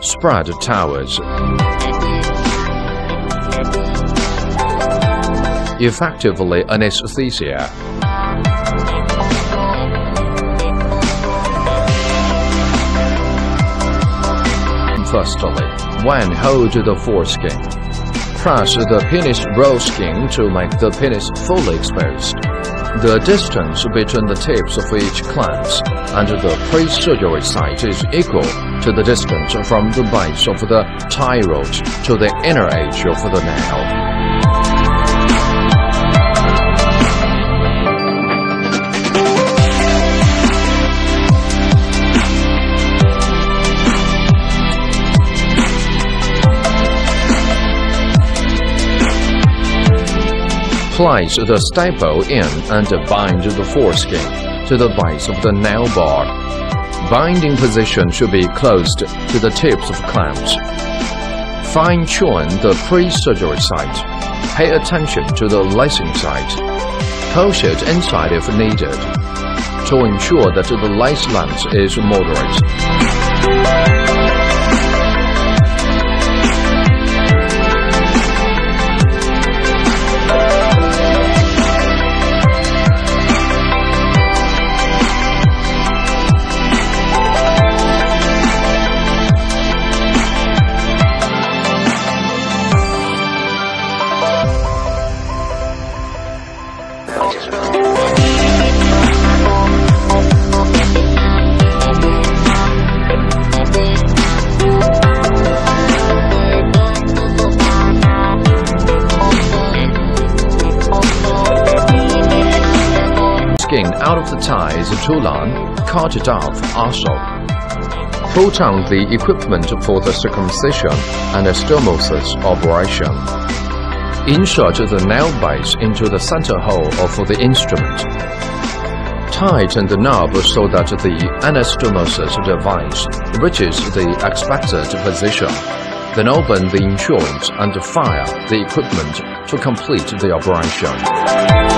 spread towers. Effectively anesthesia. Firstly, when hold the foreskin. Press the penis roll skin to make the penis fully exposed. The distance between the tips of each clamps and the pre-surgery site is equal to the distance from the base of the tie rod to the inner edge of the nail. Place the staple in and bind the foreskin to the base of the nail bar. Binding position should be close to the tips of clamps. Fine-tune the pre-surgery site. Pay attention to the lacing site. Push it inside if needed to ensure that the lace length is moderate. Skin out of the tie is too long, cut it off also. Put on the equipment for the circumcision and anastomosis operation. Insert the nail base into the center hole of the instrument. Tighten the knob so that the anastomosis device reaches the expected position. Then open the insurance and fire the equipment to complete the operation.